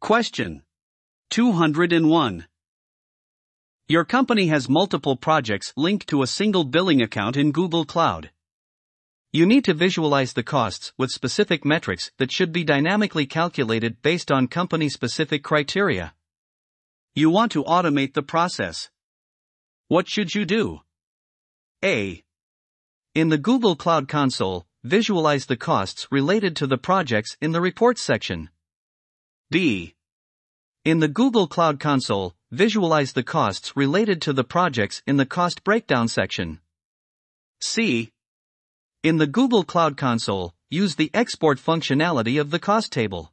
Question 201. Your company has multiple projects linked to a single billing account in Google Cloud. You need to visualize the costs with specific metrics that should be dynamically calculated based on company specific criteria. You want to automate the process. What should you do? A. In the Google Cloud Console, visualize the costs related to the projects in the Reports section. B. In the Google Cloud Console, visualize the costs related to the projects in the Cost Breakdown section. C. In the Google Cloud Console, use the export functionality of the cost table.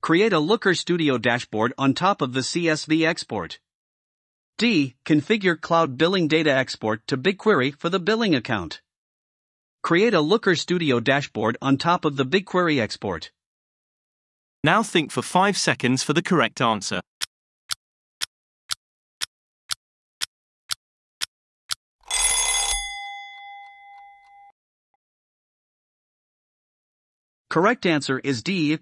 Create a Looker Studio dashboard on top of the CSV export. D. Configure Cloud Billing Data Export to BigQuery for the billing account. Create a Looker Studio dashboard on top of the BigQuery export. Now think for 5 seconds for the correct answer. Correct answer is D.